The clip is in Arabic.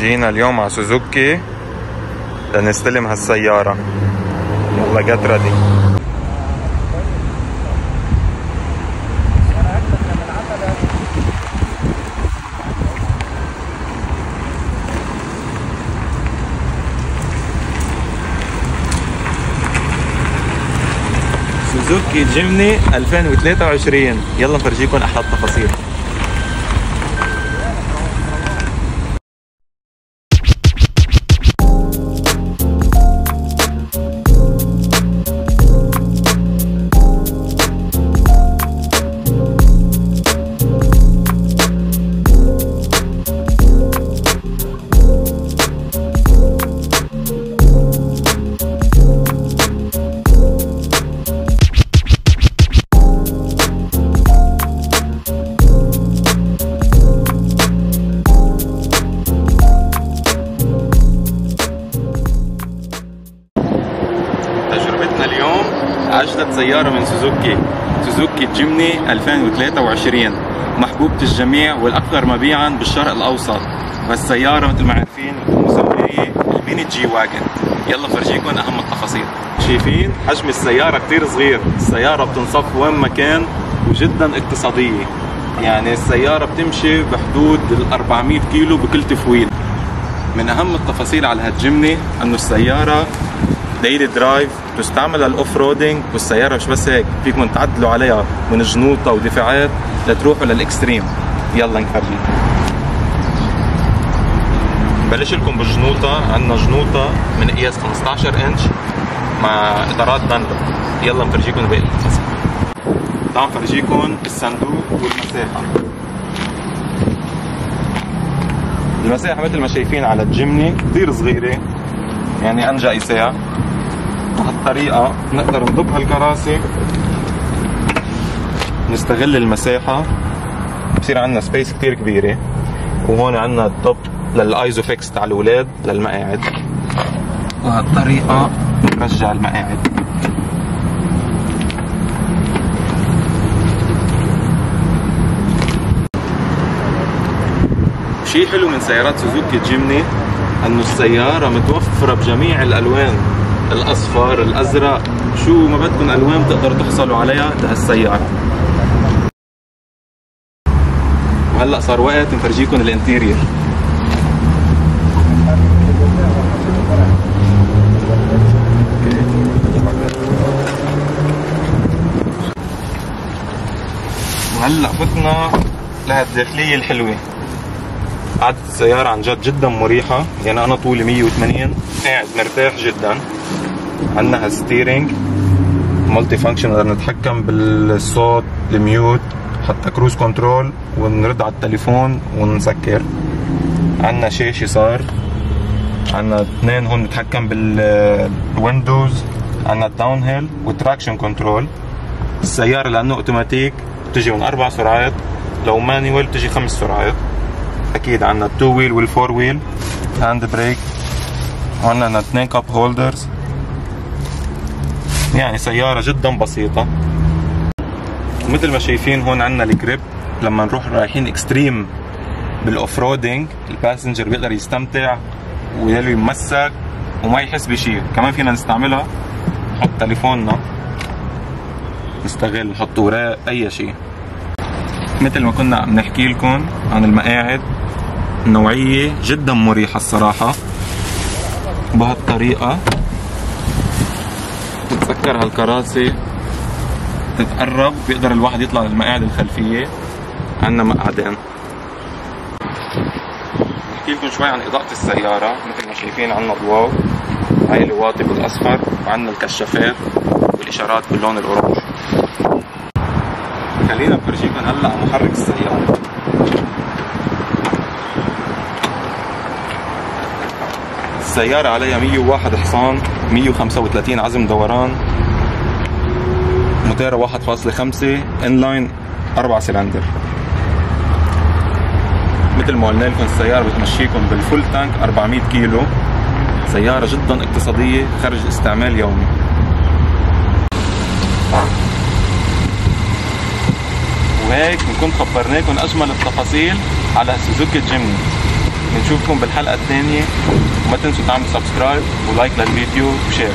جينا اليوم على Suzuki لنستلم هالسيارة. يلا get ready Suzuki Jimny 2023 يلا نفرجيكم أحلى التفاصيل. سيارة من Suzuki. Suzuki Jimny 2023 محبوبة الجميع والأكثر مبيعا بالشرق الأوسط. والسيارة مثل ما عارفين مسمية ال mini G-Wagon. يلا فرجيكم أهم التفاصيل. شايفين؟ حجم السيارة كتير صغير. السيارة بتنصف وين ما كان وجدا اقتصادية. يعني السيارة بتمشي بحدود ال 400 كيلو بكل تفويل. من أهم التفاصيل على هال Jimny إنه السيارة daily drive تستعمل لل off-roading والسيارة مش بس هيك فيكم تعدلوا عليها من جنوطه ودفاعات لتروحوا لل extreme. يلا نفرجي بلش لكم بالجنوطة عندنا جنوطة من قياس 15 إنش مع اطارات باندا يلا نفرجيكم باقي التفاصيل تعالوا نفرجيكم الصندوق والمساحة. المساحة مثل ما شايفين على ال Jimny كثير صغيرة يعني أنجا إساء بهالطريقة نقدر نضب هالكراسي. نستغل المساحة. بصير عندنا space كثير كبيرة. وهون عندنا الدب لل ISOFIX تاع الأولاد للمقاعد. وهالطريقة نرجع المقاعد. شيء حلو من سيارات Suzuki Jimny إنه السيارة متوفرة بجميع الألوان. الأصفر الأزرق. شو ما بدكم ألوان بتقدروا تحصلوا عليها لهالسيارة. وهلأ صار وقت نفرجيكم ال interior وهلأ فتنا لهالداخلية الحلوة. قعدة السيارة عن جد جدا مريحة. يعني أنا طولي 180 قاعد مرتاح جدا. عندنا هال steering multifunction نقدر نتحكم بالصوت ال mute حتى cruise control ونرد على التليفون ونسكر. عندنا شاشة صار عندنا اثنين هون نتحكم بال windows عندنا ال downhill وال traction control السيارة لأنه اوتوماتيك بتجي من أربع سرعات. لو manual بتجي خمس سرعات. أكيد عندنا ال two wheel وال four wheel hand brake وعندنا اثنين cup holders يعني سيارة جدا بسيطة. مثل ما شايفين هون عندنا ال grip لما نروح رايحين extreme بال off-roading ال passenger بيقدر يستمتع ويلو يمسك وما يحس بشيء كمان فينا نستعملها نحط تليفوننا. نستغل نحط اوراق أي شيء مثل ما كنا عم نحكي لكم عن المقاعد نوعية جدا مريحة الصراحة. بهالطريقة بتسكر هالكراسي؟ تتقرب؟ بيقدر الواحد يطلع للمقاعد الخلفية؟ عنا مقعدين. احكي لكم شوي عن إضاءة السيارة مثل ما شايفين عنا ضواو هاي الواطي بالأصفر وعنا الكشافات والإشارات باللون ال orange. خلينا نفرجيكم هلأ محرك السيارة. السيارة عليها 101 حصان 135 عزم دوران موتور 1.5 inline 4 سلندر. مثل ما قلنا لكم السيارة بتمشيكم بال full tank 400 كيلو. سيارة جدا اقتصادية خرج استعمال يومي. وهيك بنكون خبرناكم أجمل التفاصيل على Suzuki Jimny بشوفكم بالحلقة الثانية. وما تنسوا تعملوا subscribe و like للفيديو و share